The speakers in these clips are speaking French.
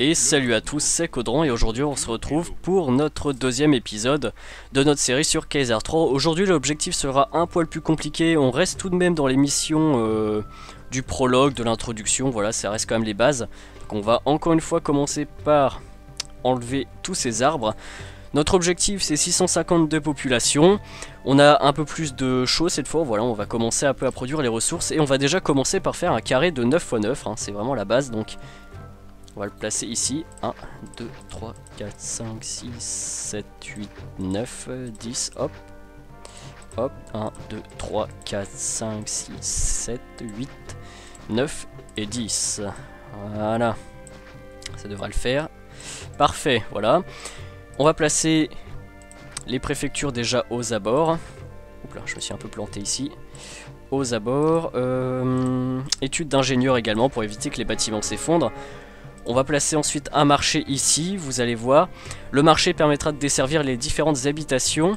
Et salut à tous, c'est Caudron et aujourd'hui on se retrouve pour notre deuxième épisode de notre série sur Kaiser 3. Aujourd'hui l'objectif sera un poil plus compliqué, on reste tout de même dans les missions euh, du prologue, de l'introduction, voilà ça reste quand même les bases. Donc on va encore une fois commencer par enlever tous ces arbres. Notre objectif c'est 650 de population. On a un peu plus de choses cette fois, voilà, on va commencer un peu à produire les ressources et on va déjà commencer par faire un carré de 9 x 9, c'est vraiment la base donc on va le placer ici. 1, 2, 3, 4, 5, 6, 7, 8, 9, 10, hop. Hop, 1, 2, 3, 4, 5, 6, 7, 8, 9 et 10. Voilà. Ça devrait le faire. Parfait, voilà. On va placer les préfectures déjà aux abords. Oups là, je me suis un peu planté ici. Aux abords. Euh, études d'ingénieur également pour éviter que les bâtiments s'effondrent. On va placer ensuite un marché ici, vous allez voir. Le marché permettra de desservir les différentes habitations.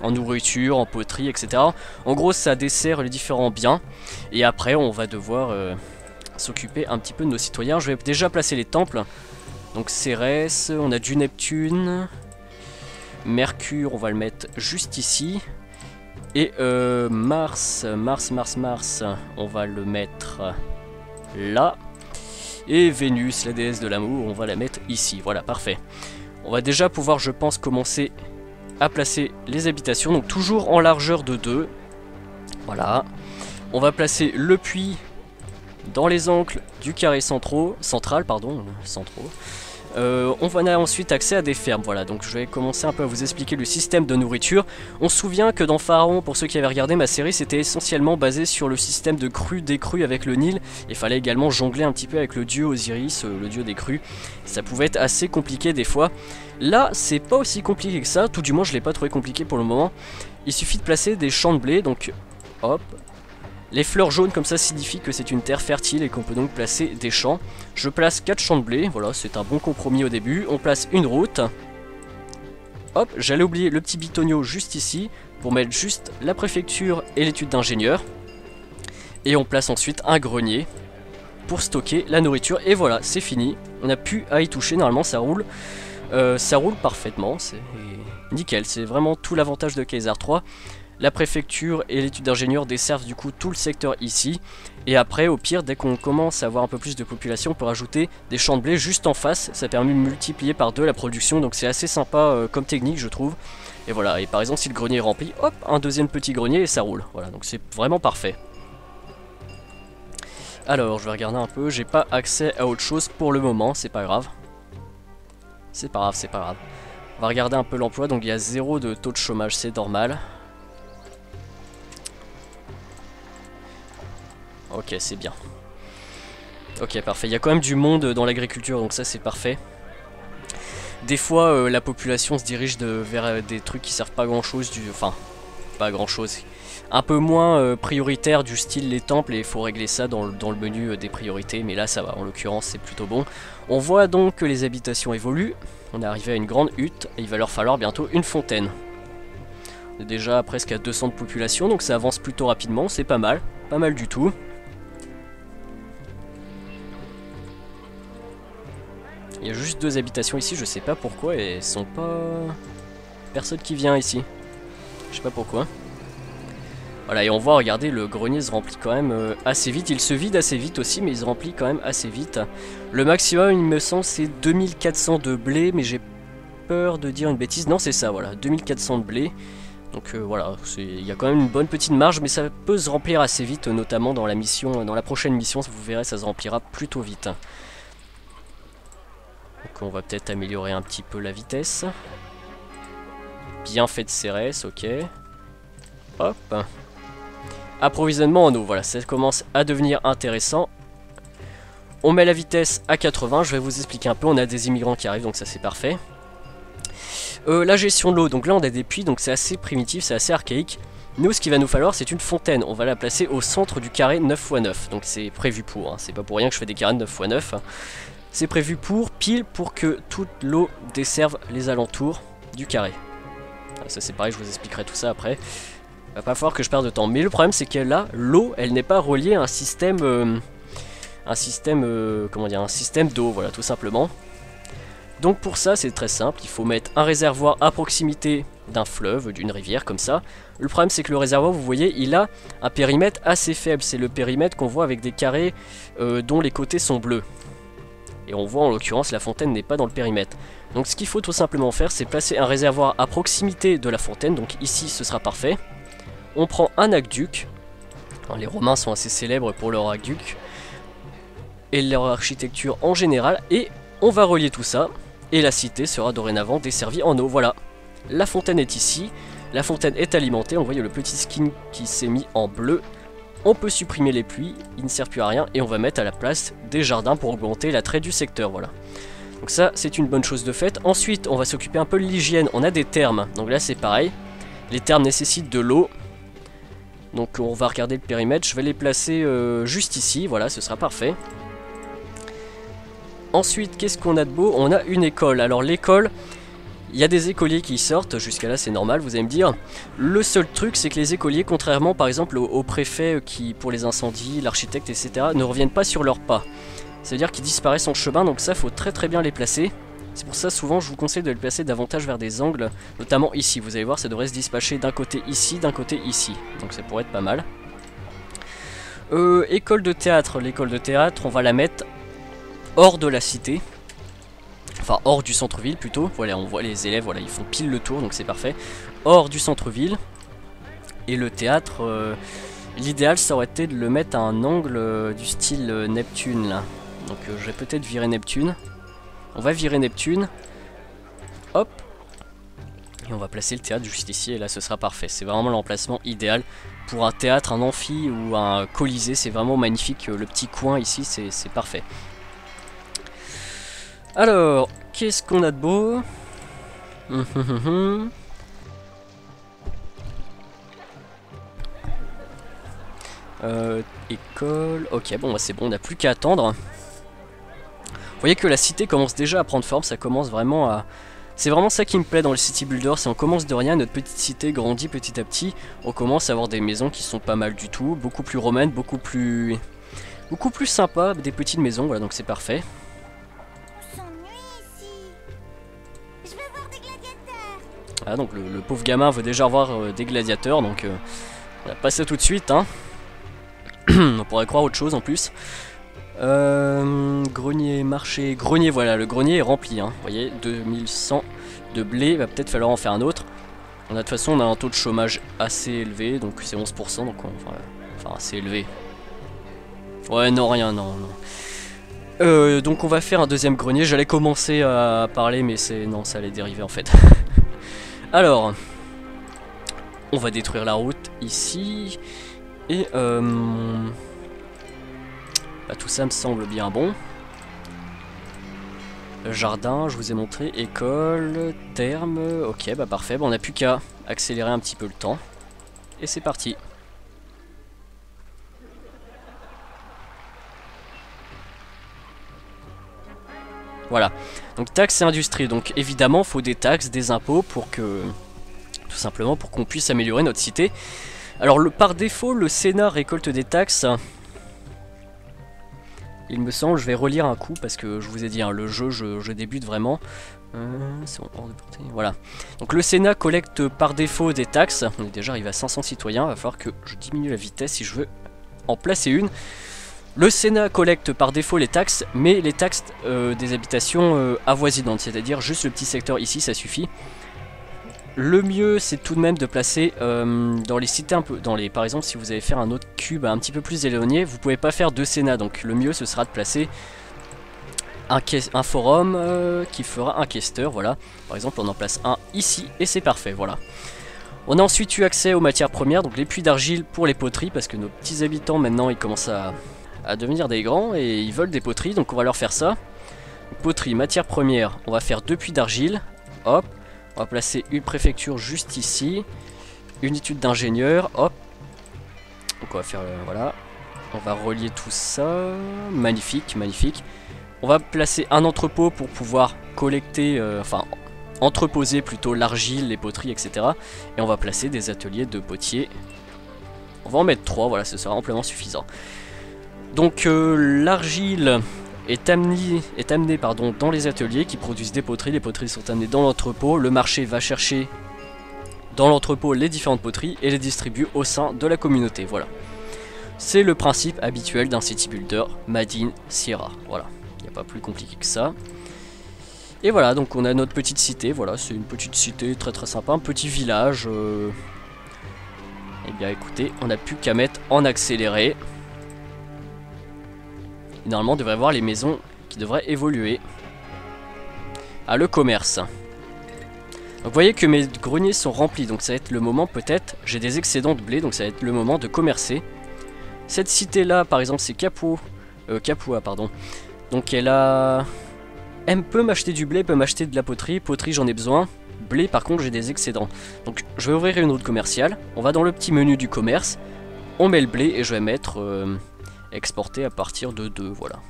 En nourriture, en poterie, etc. En gros, ça dessert les différents biens. Et après, on va devoir euh, s'occuper un petit peu de nos citoyens. Je vais déjà placer les temples. Donc Cérès, on a du Neptune. Mercure, on va le mettre juste ici. Et euh, Mars, Mars, Mars, Mars, on va le mettre là. Et Vénus, la déesse de l'amour, on va la mettre ici. Voilà, parfait. On va déjà pouvoir, je pense, commencer à placer les habitations. Donc toujours en largeur de 2. Voilà. On va placer le puits dans les angles du carré centraux, central. Pardon, centraux. Euh, on va ensuite accès à des fermes, voilà, donc je vais commencer un peu à vous expliquer le système de nourriture. On se souvient que dans Pharaon, pour ceux qui avaient regardé ma série, c'était essentiellement basé sur le système de crues décrues avec le Nil. Il fallait également jongler un petit peu avec le dieu Osiris, euh, le dieu des crues. Ça pouvait être assez compliqué des fois. Là, c'est pas aussi compliqué que ça, tout du moins je l'ai pas trouvé compliqué pour le moment. Il suffit de placer des champs de blé, donc hop, les fleurs jaunes comme ça signifient que c'est une terre fertile et qu'on peut donc placer des champs. Je place 4 champs de blé, voilà c'est un bon compromis au début. On place une route. Hop, j'allais oublier le petit bitonio juste ici pour mettre juste la préfecture et l'étude d'ingénieur. Et on place ensuite un grenier pour stocker la nourriture. Et voilà, c'est fini. On n'a plus à y toucher, normalement ça roule. Euh, ça roule parfaitement, c'est nickel. C'est vraiment tout l'avantage de Kaiser 3. La préfecture et l'étude d'ingénieur desservent du coup tout le secteur ici. Et après, au pire, dès qu'on commence à avoir un peu plus de population, on peut rajouter des champs de blé juste en face. Ça permet de multiplier par deux la production, donc c'est assez sympa euh, comme technique, je trouve. Et voilà, et par exemple, si le grenier est rempli, hop, un deuxième petit grenier et ça roule. Voilà, donc c'est vraiment parfait. Alors, je vais regarder un peu. J'ai pas accès à autre chose pour le moment, c'est pas grave. C'est pas grave, c'est pas grave. On va regarder un peu l'emploi, donc il y a zéro de taux de chômage, c'est normal. Ok, c'est bien. Ok, parfait. Il y a quand même du monde dans l'agriculture, donc ça c'est parfait. Des fois, euh, la population se dirige vers euh, des trucs qui servent pas grand chose, du, enfin, pas grand chose. Un peu moins euh, prioritaire du style les temples, et il faut régler ça dans, le menu des priorités, mais là ça va, en l'occurrence c'est plutôt bon. On voit donc que les habitations évoluent, on est arrivé à une grande hutte, et il va leur falloir bientôt une fontaine. On est déjà presque à 200 de population, donc ça avance plutôt rapidement, c'est pas mal, pas mal du tout. Il y a juste deux habitations ici, je sais pas pourquoi, et elles sont pas... Personne qui vient ici. Je sais pas pourquoi. Voilà, et on voit, regardez, le grenier se remplit quand même euh, assez vite. Il se vide assez vite aussi, mais il se remplit quand même assez vite. Le maximum, il me semble, c'est 2400 de blé, mais j'ai peur de dire une bêtise. Non, c'est ça, voilà, 2400 de blé. Donc euh, voilà, il y a quand même une bonne petite marge, mais ça peut se remplir assez vite, notamment dans la mission, dans la prochaine mission, vous verrez, ça se remplira plutôt vite. Donc on va peut-être améliorer un petit peu la vitesse. Bien fait de CRS, ok. Hop. Approvisionnement en eau, voilà, ça commence à devenir intéressant. On met la vitesse à 80, je vais vous expliquer un peu, on a des immigrants qui arrivent, donc ça c'est parfait. Euh, la gestion de l'eau, donc là on a des puits, donc c'est assez primitif, c'est assez archaïque. Nous, ce qu'il va nous falloir, c'est une fontaine. On va la placer au centre du carré 9x9. Donc c'est prévu pour. Hein. C'est pas pour rien que je fais des carrés 9x9. C'est prévu pour, pile pour que toute l'eau desserve les alentours du carré. Ah, ça c'est pareil, je vous expliquerai tout ça après. Va pas falloir que je perde de temps. Mais le problème c'est que là, l'eau, elle n'est pas reliée à un système... Euh, un système, euh, comment dire, un système d'eau, voilà, tout simplement. Donc pour ça, c'est très simple, il faut mettre un réservoir à proximité d'un fleuve, d'une rivière, comme ça. Le problème, c'est que le réservoir, vous voyez, il a un périmètre assez faible. C'est le périmètre qu'on voit avec des carrés euh, dont les côtés sont bleus. Et on voit en l'occurrence, la fontaine n'est pas dans le périmètre. Donc ce qu'il faut tout simplement faire, c'est placer un réservoir à proximité de la fontaine. Donc ici, ce sera parfait. On prend un aqueduc. les Romains sont assez célèbres pour leur aqueduc. Et leur architecture en général. Et on va relier tout ça et la cité sera dorénavant desservie en eau. Voilà, la fontaine est ici, la fontaine est alimentée, on voit le petit skin qui s'est mis en bleu. On peut supprimer les pluies, il ne sert plus à rien, et on va mettre à la place des jardins pour augmenter l'attrait du secteur, voilà. Donc ça, c'est une bonne chose de fait. Ensuite, on va s'occuper un peu de l'hygiène, on a des thermes, donc là c'est pareil. Les thermes nécessitent de l'eau, donc on va regarder le périmètre, je vais les placer euh, juste ici, voilà, ce sera parfait. Ensuite, qu'est-ce qu'on a de beau? On a une école. Alors l'école, il y a des écoliers qui sortent, jusqu'à là c'est normal, vous allez me dire. Le seul truc, c'est que les écoliers, contrairement par exemple au, préfet qui, pour les incendies, l'architecte, etc., ne reviennent pas sur leurs pas. Ça veut dire qu'ils disparaissent en chemin, donc ça, faut très très bien les placer. C'est pour ça, souvent, je vous conseille de les placer davantage vers des angles, notamment ici. Vous allez voir, ça devrait se dispatcher d'un côté ici, d'un côté ici. Donc ça pourrait être pas mal. Euh, école de théâtre. L'école de théâtre, on va la mettre hors de la cité. Enfin, hors du centre-ville plutôt. Voilà, on voit les élèves, voilà, ils font pile le tour, donc c'est parfait. Hors du centre-ville. Et le théâtre, euh, l'idéal, ça aurait été de le mettre à un angle euh, du style euh, Neptune, là. Donc je vais peut-être virer Neptune. On va virer Neptune. Hop. Et on va placer le théâtre juste ici, et là, ce sera parfait. C'est vraiment l'emplacement idéal pour un théâtre, un amphi ou un colisée. C'est vraiment magnifique. Le petit coin ici, c'est parfait. Alors, qu'est-ce qu'on a de beau euh, École... Ok, bon, bah, c'est bon, on n'a plus qu'à attendre. Vous voyez que la cité commence déjà à prendre forme, ça commence vraiment à... C'est vraiment ça qui me plaît dans le City Builder, c'est on commence de rien, notre petite cité grandit petit à petit, on commence à avoir des maisons qui sont pas mal du tout, beaucoup plus romaines, beaucoup plus... Beaucoup plus sympa, des petites maisons, voilà, donc c'est parfait. Ah donc le, pauvre gamin veut déjà voir euh, des gladiateurs donc euh, on va passer tout de suite hein. on pourrait croire autre chose en plus. Euh, grenier, marché, grenier, voilà, le grenier est rempli, hein. vous voyez, 2100 de blé, va peut-être falloir en faire un autre. On a, de toute façon, on a un taux de chômage assez élevé, donc c'est 11%, donc enfin, enfin, assez élevé. Ouais, non, rien, non, non. donc on va faire un deuxième grenier, j'allais commencer à parler, mais c'est non, ça allait dériver en fait. Alors, on va détruire la route ici. Et euh, bah, tout ça me semble bien bon. Jardin, je vous ai montré, école, terme, ok bah parfait, on n'a plus qu'à accélérer un petit peu le temps. Et c'est parti. Voilà. Donc taxes et industrie. Donc évidemment, faut des taxes, des impôts pour que tout simplement pour qu'on puisse améliorer notre cité. Alors par défaut, le Sénat récolte des taxes. Il me semble, je vais relire un coup parce que je vous ai dit, hein, le jeu, je, débute vraiment. Euh, voilà. Donc le Sénat collecte par défaut des taxes. On est déjà arrivé à 500 citoyens. Il va falloir que je diminue la vitesse si je veux en placer une. Le Sénat collecte par défaut les taxes, mais les taxes euh, des habitations euh, avoisinantes, c'est-à-dire juste le petit secteur ici, ça suffit. Le mieux, c'est tout de même de placer euh, dans les cités un peu, dans les, par exemple, si vous allez faire un autre cube un petit peu plus éloigné, vous pouvez pas faire deux Sénats, donc le mieux ce sera de placer un, un forum qui fera un questeur, voilà. Par exemple, on en place un ici et c'est parfait, voilà. On a ensuite eu accès aux matières premières, donc les puits d'argile pour les poteries, parce que nos petits habitants maintenant ils commencent à, à devenir des grands et ils veulent des poteries, donc on va leur faire ça. Poterie, matière première, on va faire deux puits d'argile. Hop, on va placer une préfecture juste ici. Une étude d'ingénieur, hop. Donc on va faire, euh, voilà. On va relier tout ça. Magnifique, magnifique. On va placer un entrepôt pour pouvoir collecter, euh, enfin entreposer plutôt l'argile, les poteries, etc. Et on va placer des ateliers de potiers. On va en mettre trois, voilà, ce sera amplement suffisant. Donc euh, l'argile est amenée, est amenée dans les ateliers qui produisent des poteries. Les poteries sont amenées dans l'entrepôt. Le marché va chercher dans l'entrepôt les différentes poteries et les distribue au sein de la communauté. Voilà. C'est le principe habituel d'un city builder Made in Sierra. Voilà. Il n'y a pas plus compliqué que ça. Et voilà, donc on a notre petite cité. Voilà, c'est une petite cité très très sympa. Un petit village. Euh. Eh bien écoutez, on n'a plus qu'à mettre en accéléré. Normalement, on devrait voir les maisons qui devraient évoluer. Ah, le commerce. Donc vous voyez que mes greniers sont remplis, donc ça va être le moment peut-être, j'ai des excédents de blé, donc ça va être le moment de commercer. Cette cité là par exemple c'est Capua, euh, Capua pardon, donc elle a... Elle peut m'acheter du blé, peut m'acheter de la poterie, poterie j'en ai besoin, blé par contre j'ai des excédents. Donc je vais ouvrir une route commerciale, on va dans le petit menu du commerce, on met le blé et je vais mettre euh, exporter à partir de 2, voilà.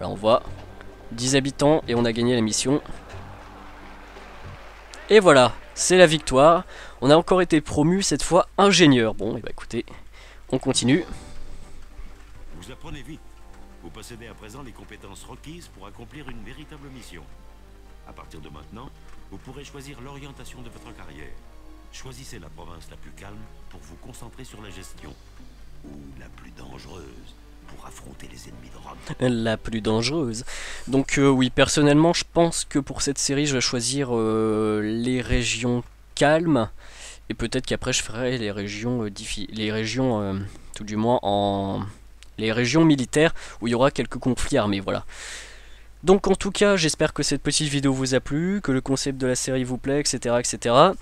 Là on voit 10 habitants et on a gagné la mission. Et voilà, c'est la victoire. On a encore été promu cette fois ingénieur. Bon, et bah écoutez, on continue. Vous apprenez vite. Vous possédez à présent les compétences requises pour accomplir une véritable mission. À partir de maintenant, vous pourrez choisir l'orientation de votre carrière. Choisissez la province la plus calme pour vous concentrer sur la gestion. Ou la plus dangereuse pour affronter les ennemis de Rome. La plus dangereuse. Donc euh, oui, personnellement, je pense que pour cette série, je vais choisir euh, les régions calmes. Et peut-être qu'après, je ferai les régions, euh, les régions tout du moins. Les régions militaires où il y aura quelques conflits armés, voilà. Donc en tout cas, j'espère que cette petite vidéo vous a plu, que le concept de la série vous plaît, etc. etc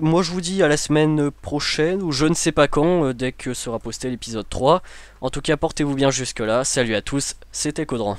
moi je vous dis à la semaine prochaine ou je ne sais pas quand euh, dès que sera posté l'épisode 3. En tout cas portez-vous bien jusque là. Salut à tous, c'était Caudran.